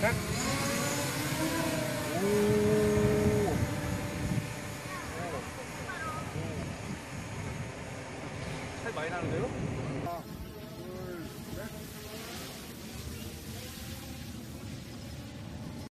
셋. 오. 살 많이 나는데요?